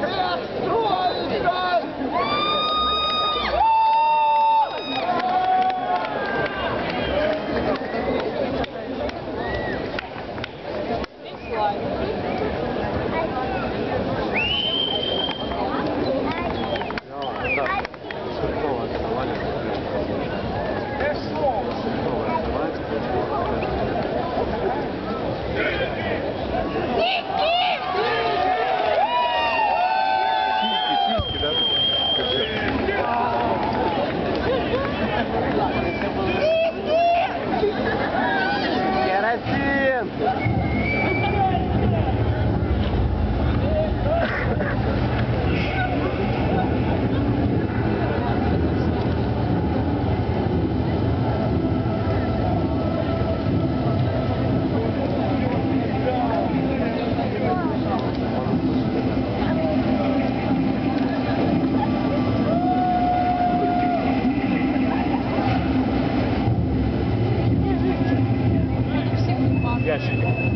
Criatura! Hampton.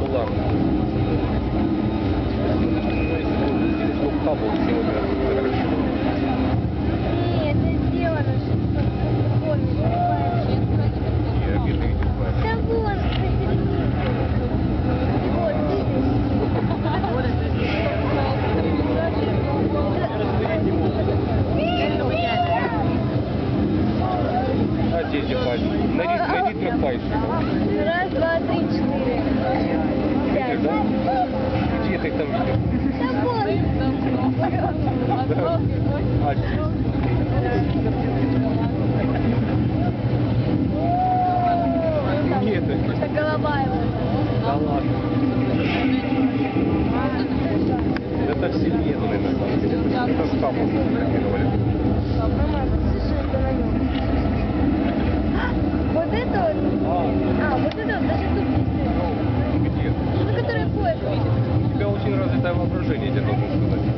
була. Это голова его. Да ладно. Это вселенная, на самом деле. Это штампы запланировали. Вот это вот. воображение, я тебе должен сказать.